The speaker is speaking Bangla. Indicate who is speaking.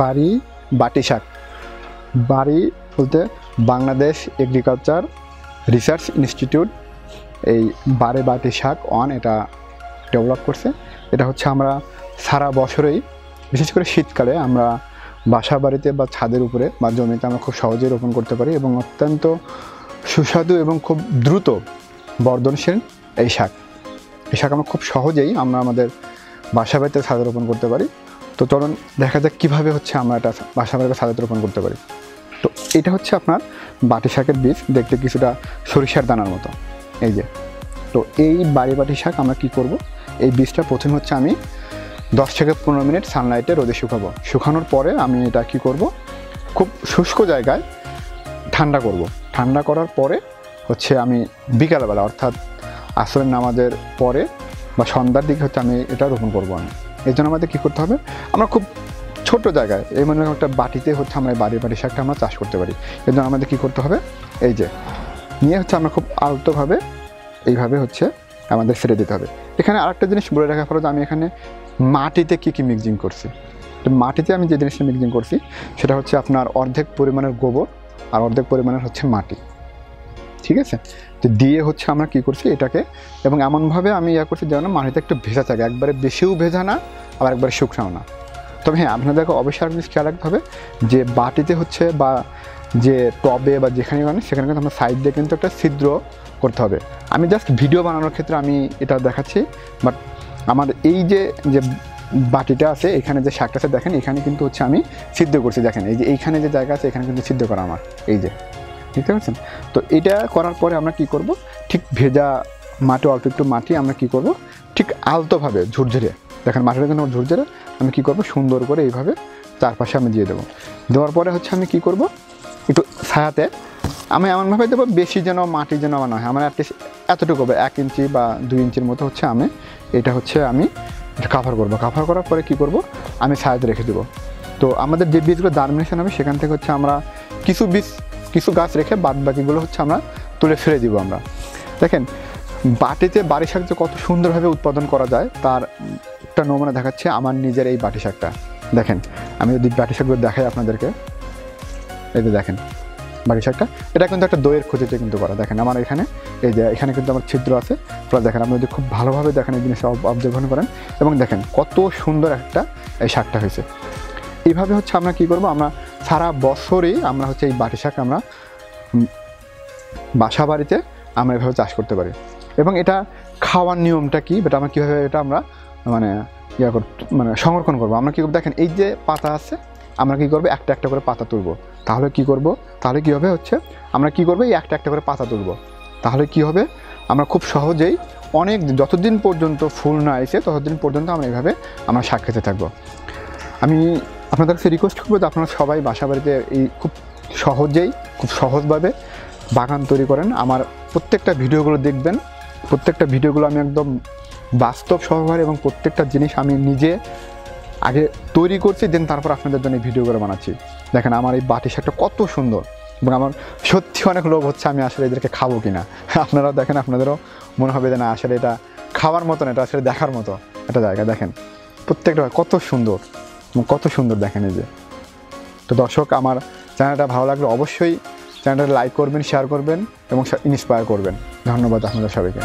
Speaker 1: বাড়ি বাটি শাক। বাড়ি বলতে বাংলাদেশ এগ্রিকালচার রিসার্চ ইনস্টিটিউট এই বারে বাটি শাক অন এটা ডেভেলপ করছে। এটা হচ্ছে আমরা সারা বছরেই, বিশেষ করে শীতকালে আমরা বাসা বাড়িতে বা ছাদের উপরে বা জমিতে আমরা খুব সহজেই রোপণ করতে পারি এবং অত্যন্ত সুস্বাদু এবং খুব দ্রুত বর্ধনশীল এই শাক। এই শাক আমরা খুব সহজেই আমরা আমাদের বাসা বাড়িতে ছাদে রোপণ করতে পারি। তো চলুন দেখা যাক কীভাবে হচ্ছে আমরা এটা বাসা বাড়িতে ছাদে রোপণ করতে পারি। তো এটা হচ্ছে আপনার বাটি শাকের বীজ, দেখতে কিছুটা সরিষার দানার মতো। এই যে। তো এই বাড়ি বাটি শাক আমরা কি করব? এই বীজটা প্রথমে হচ্ছে আমি দশ থেকে পনেরো মিনিট সানলাইটে রোদে শুকাবো। শুকানোর পরে আমি এটা কি করব? খুব শুষ্ক জায়গায় ঠান্ডা করব। ঠান্ডা করার পরে হচ্ছে আমি বিকালবেলা, অর্থাৎ আসরের নামাজের পরে বা সন্ধ্যার দিকে হচ্ছে আমি এটা রোপণ করব আমি। এই জন্য আমাদের কী করতে হবে? আমরা খুব ছোট জায়গায়, এই মানে একটা বাটিতে হচ্ছে আমরা বাড়ির বাড়ি বাড়ি শাকটা আমরা চাষ করতে পারি। এই জন্য আমাদের কী করতে হবে? এই যে, নিয়ে হচ্ছে আমরা খুব আলতোভাবে এইভাবে হচ্ছে আমাদের ছেড়ে দিতে হবে। এখানে আরেকটা জিনিস বলে রাখা ফলে আমি এখানে মাটিতে কী কী মিক্সিং করছি? তো মাটিতে আমি যে জিনিসটা মিক্সিং করছি, সেটা হচ্ছে আপনার অর্ধেক পরিমাণের গোবর আর অর্ধেক পরিমাণের হচ্ছে মাটি। ঠিক আছে? তো দিয়ে হচ্ছে আমরা কি করছি এটাকে, এবং এমনভাবে আমি ইয়া করছি যেন মাটিতে একটু ভেজা থাকে। একবারে বেশিও ভেজা না আবার একবারে শুকনাও না। তবে হ্যাঁ আপনাদেরকে অবশ্যই জিনিস খেয়াল রাখতে হবে যে বাটিতে হচ্ছে বা যে টবে বা যেখানে মানে সেখানে কিন্তু আমরা সাইড দিয়ে কিন্তু একটা ছিদ্র করতে হবে। আমি জাস্ট ভিডিও বানানোর ক্ষেত্রে আমি এটা দেখাচ্ছি বাট আমার এই যে যে বাটিটা আছে, এখানে যে শাকটা আছে, দেখেন এখানে কিন্তু হচ্ছে আমি সিদ্ধ করছি, দেখেন এই যে এইখানে যে জায়গা আছে, এখানে কিন্তু সিদ্ধ করা আমার, এই যে। বুঝতে পারছেন? তো এটা করার পরে আমরা কি করব? ঠিক ভেজা মাটি, অল্প একটু মাটি আমরা কি করব? ঠিক আলতোভাবে, ঝুরঝুরে দেখেন মাটিটা কিন্তু ঝুরঝুরে আমি কি করব? সুন্দর করে এইভাবে চারপাশে আমি দিয়ে দেবো। দেওয়ার পরে হচ্ছে আমি কি করব? একটু ছায়াতে আমি এমনভাবে দেবো, বেশি যেন মাটি যেন আমার না হয়। আমার অ্যাটলিস্ট এতটুকু হবে, এক ইঞ্চি বা দুই ইঞ্চির মতো হচ্ছে আমি এটা হচ্ছে আমি কাভার করব। কাভার করার পরে কি করব? আমি ছায়াতে রেখে দেবো। তো আমাদের যে বীজগুলো জার্মিনেশন হবে, সেখান থেকে হচ্ছে আমরা কিছু বীজ, কিছু গাছ রেখে বাদ বাকিগুলো হচ্ছে আমরা তুলে ফেলে দিব আমরা। দেখেন, বাটিতে বাড়ি শাক যে কত সুন্দরভাবে উৎপাদন করা যায়, তার একটা নমুনা দেখাচ্ছে আমার নিজের এই বাটি শাকটা দেখেন, আমি যদি বাটি শাকগুলো দেখাই আপনাদেরকে, এই যে দেখেন বাটি শাকটা এটা কিন্তু একটা দইয়ের ক্ষতিতে কিন্তু করা। দেখেন, আমার এখানে, এই যে এখানে কিন্তু আমার ছিদ্র আছে। প্লাস দেখেন, আপনি যদি খুব ভালোভাবে দেখেন এই জিনিসটা অবজার্ভন করেন এবং দেখেন কত সুন্দর একটা এই শাকটা হয়েছে। এইভাবে হচ্ছে আমরা কি করব? আমরা সারা বছরই আমরা হচ্ছে এই বাটি শাক আমরা বাসা বাড়িতে আমরা এভাবে চাষ করতে পারি। এবং এটা খাওয়ার নিয়মটা কি? এটা আমরা কীভাবে এটা আমরা মানে ইয়া কর মানে সংরক্ষণ করব। আমরা কী করব? দেখেন, এই যে পাতা আছে, আমরা কী করব? একটা একটা করে পাতা তুলবো। তাহলে কি করব? তাহলে কী হবে হচ্ছে, আমরা কি করব? এই একটা একটা করে পাতা তুলবো। তাহলে কি হবে? আমরা খুব সহজেই অনেক যতদিন পর্যন্ত ফুল না এসে, ততদিন পর্যন্ত আমরা এইভাবে আমরা শাক খেতে থাকব। আমি আপনাদের কাছে রিকোয়েস্ট করব যে আপনারা সবাই বাসা বাড়িতে এই খুব সহজেই, খুব সহজভাবে বাগান তৈরি করেন। আমার প্রত্যেকটা ভিডিওগুলো দেখবেন। প্রত্যেকটা ভিডিওগুলো আমি একদম বাস্তব সহকারে এবং প্রত্যেকটা জিনিস আমি নিজে আগে তৈরি করছি দেন তারপর আপনাদের জন্য এই ভিডিওগুলো বানাচ্ছি। দেখেন আমার এই বাটি শাকটা কত সুন্দর। এবং আমার সত্যি অনেক লোভ হচ্ছে আমি আসলে এদেরকে খাব কিনা। আপনারাও দেখেন, আপনাদেরও মনে হবে যে না, আসলে এটা খাওয়ার মতো না এটা আসলে দেখার মতো একটা জায়গা। দেখেন, প্রত্যেকটা কত সুন্দর কত সুন্দর দেখেন এই যে। তো দর্শক, আমার চ্যানেলটা ভালো লাগলে অবশ্যই চ্যানেলটা লাইক করবেন শেয়ার করবেন, এবং ইন্সপায়ার করবেন। ধন্যবাদ আপনাদের সবাইকে।